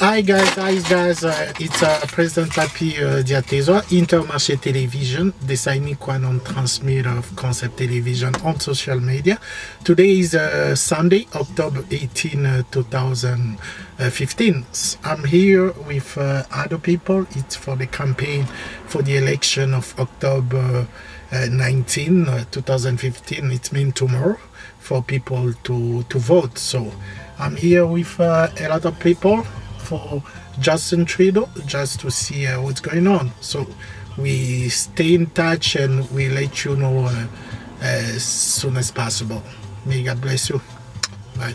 Hi guys, hi guys, uh, it's uh, President Papi uh, Diatezo, Intermarché Television, designing quoi non transmit of Concept Television on social media. Today is uh, Sunday, October 18, uh, 2015. I'm here with uh, other people. It's for the campaign for the election of October uh, 19, uh, 2015. It means tomorrow for people to, to vote. So I'm here with a lot of people for Justin Trudeau just to see uh, what's going on. So we stay in touch and we let you know uh, as soon as possible. May God bless you. Bye.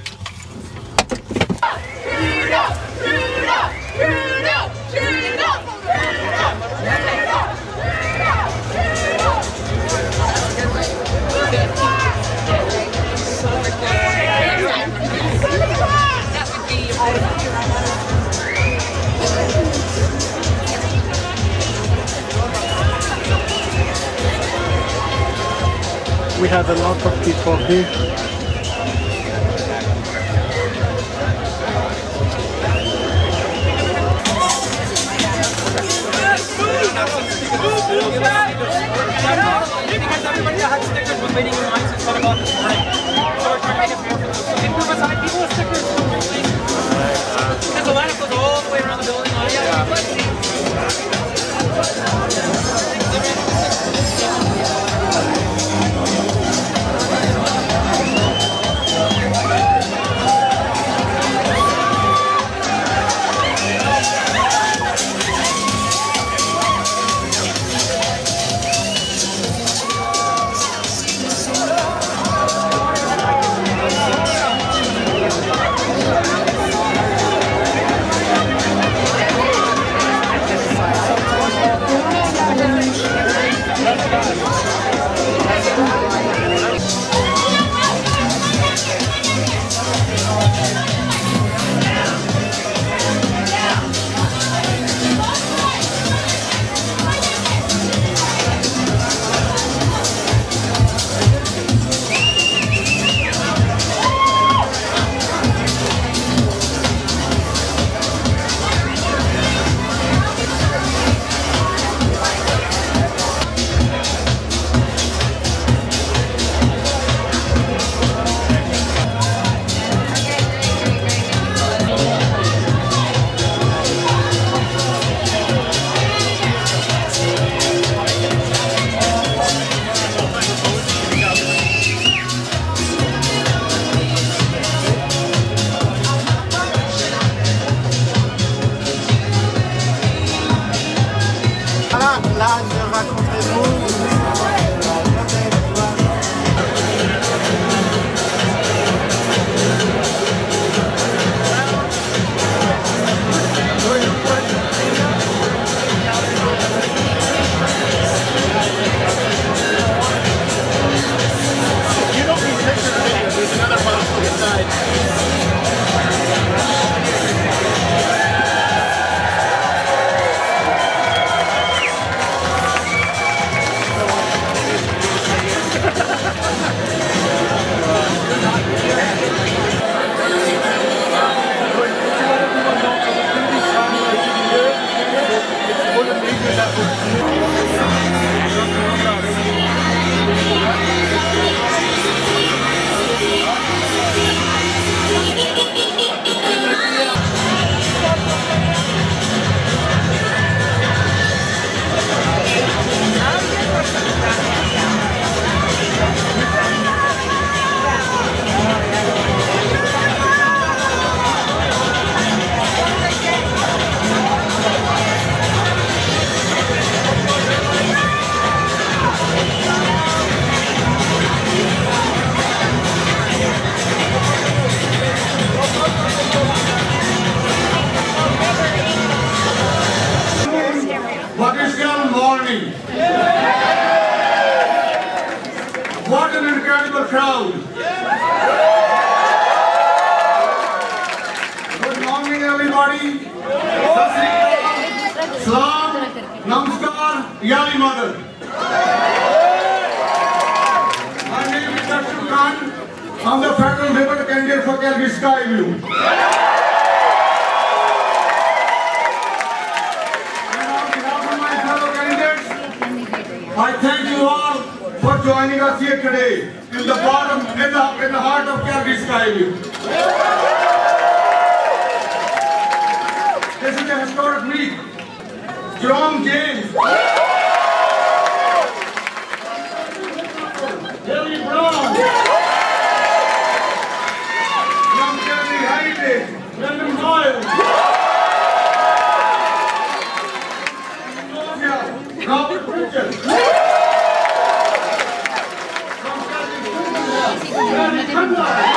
We have a lot of people here. Honorable Member Candidate for Calgary I thank you all for joining us here today in the bottom, in the, in the heart of Calgary Skyview. This is a historic meet. Strong James. Robert Bridges. From Chattanooga. Maddie Cunliffe.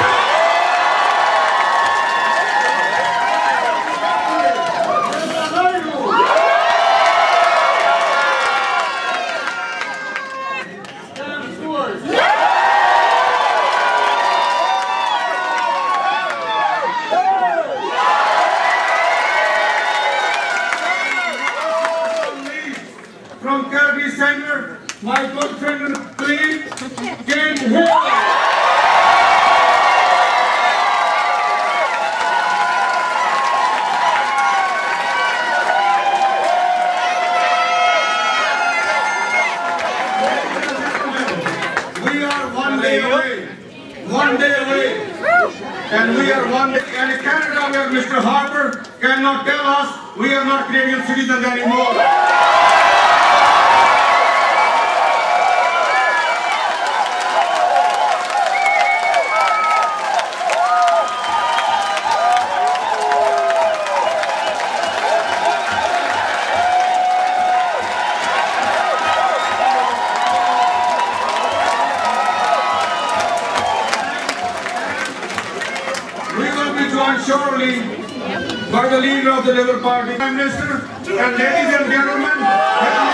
Citizens anymore. We will be joined shortly by the leader of the Labour Party, Prime Minister, and ladies and gentlemen,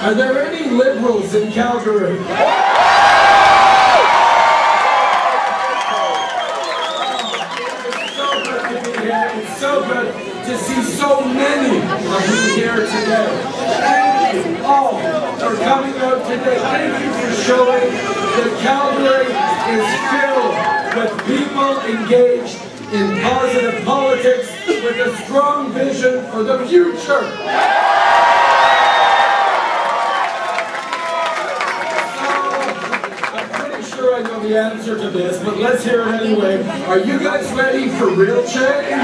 Are there any liberals in Calgary? It's so good to see so many of you here today. Thank you all for coming out today. Thank you for showing that Calgary is filled with people engaged in positive politics with a strong vision for the future. I'm pretty sure I know the answer to this, but let's hear it anyway. Are you guys ready for real change?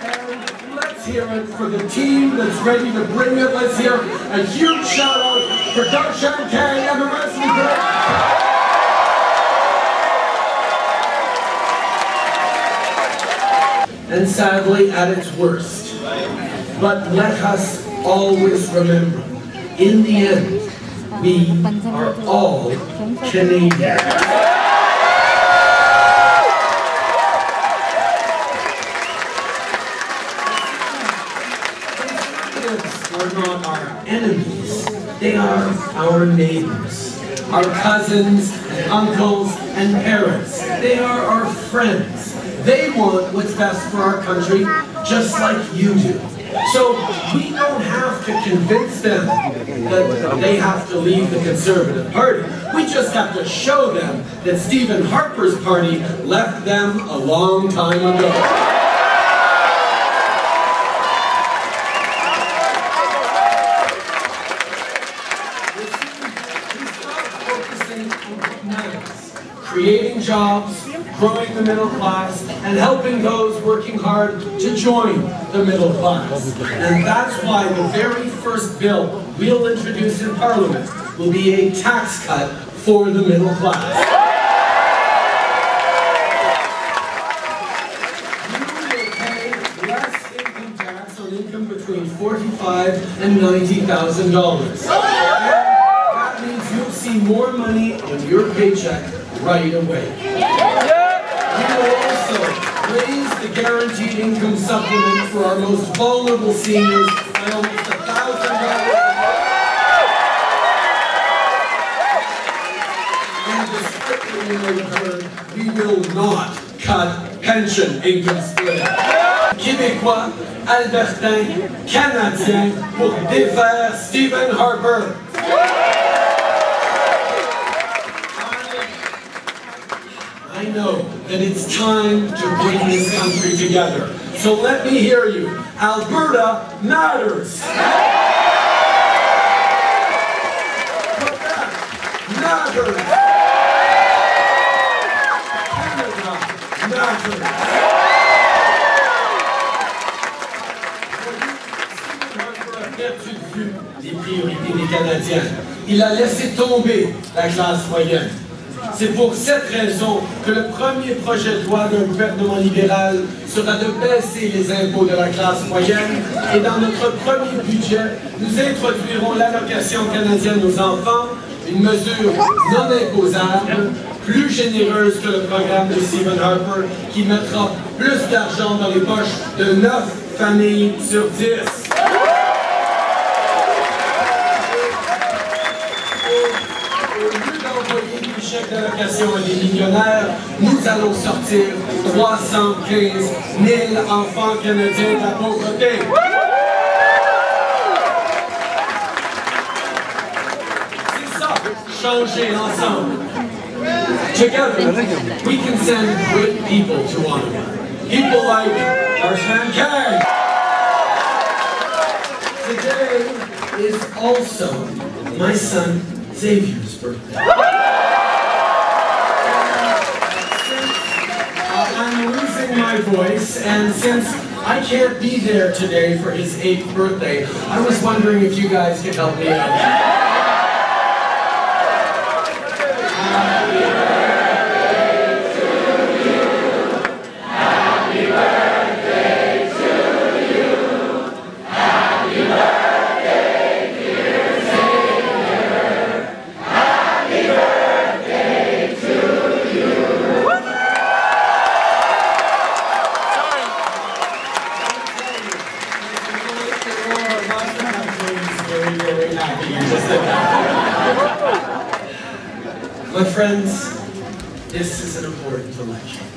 And let's hear it for the team that's ready to bring it. Let's hear a huge shout out for Doug Shankay and the rest of the group. And sadly, at its worst. But let us always remember, in the end, we are all Canadians. Are not our enemies, they are our neighbors, our cousins and uncles and parents. They are our friends. They want what's best for our country just like you do. So we don't have to convince them that they have to leave the Conservative Party. We just have to show them that Stephen Harper's party left them a long time ago. Creating jobs, growing the middle class, and helping those working hard to join the middle class. And that's why the very first bill we'll introduce in Parliament will be a tax cut for the middle class. You will pay less income tax on income between forty-five and ninety thousand dollars. That means you'll see more money in your paycheck right away. Raise the guaranteed income supplement for our most vulnerable seniors by almost a thousand dollars. And the strictly you may have heard, we will not cut pension income splitting. Québécois, Albertains, Canadiens pour défaire Stephen Harper. I know that it's time to bring this country together. So let me hear you. Alberta matters. Canada matters. Il a laissé tomber la classe moyenne. C'est pour cette raison que le premier projet de loi d'un gouvernement libéral sera de baisser les impôts de la classe moyenne et dans notre premier budget, nous introduirons l'allocation canadienne aux enfants, une mesure non imposable, plus généreuse que le programme de Stephen Harper qui mettra plus d'argent dans les poches de 9 familles sur 10. À des millionnaires, nous allons sortir 315 000 enfants canadiens de la pauvreté. C'est ça, changer ensemble. Together, we can send great people to Ottawa. People like Arshan Kang. Today is also my son Xavier's birthday. Voice, and since I can't be there today for his eighth birthday, I was wondering if you guys could help me out. Friends, this is an important election.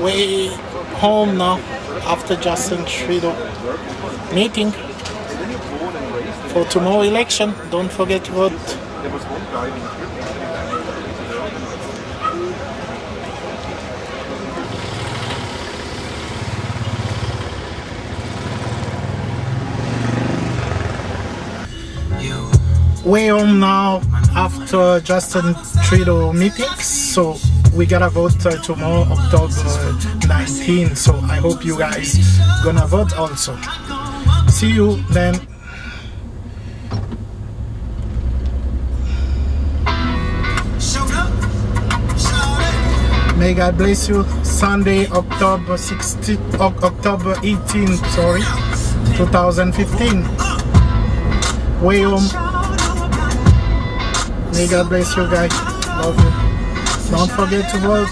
Way home now after Justin Trudeau meeting for tomorrow election. Don't forget to vote. Way home now after Justin Trudeau meetings. So we gotta vote uh, tomorrow, October 19. So I hope you guys gonna vote also. See you then. May God bless you. Sunday, October 16, October 18, sorry, 2015. Way home. May God bless you guys. Love you. Don't forget to vote.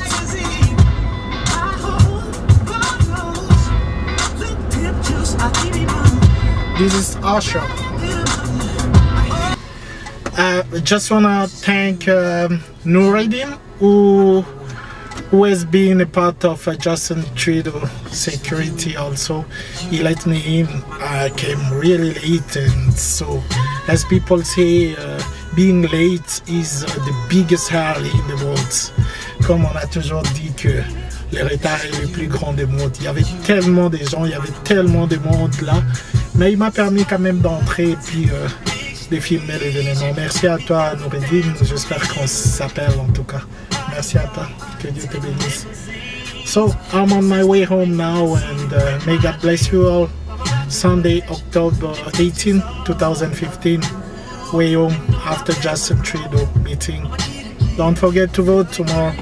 This is Usher. I just wanna thank um, Nureddin who has been a part of Justin Trudeau security also. He let me in. I came really late and so as people say uh, being late is uh, the biggest rally in the world. Comme on a toujours dit que le retard est le plus grand des mondes. Il y avait tellement de gens, il y avait tellement de monde là. Mais il m'a permis quand même d'entrer et euh, de filmer l'événement. Merci à toi Noureddin, j'espère qu'on s'appelle en tout cas. Merci à toi, So I'm on my way home now and uh, may God bless you all. Sunday, October 18, 2015. Way home after Justin Trudeau meeting. Don't forget to vote tomorrow.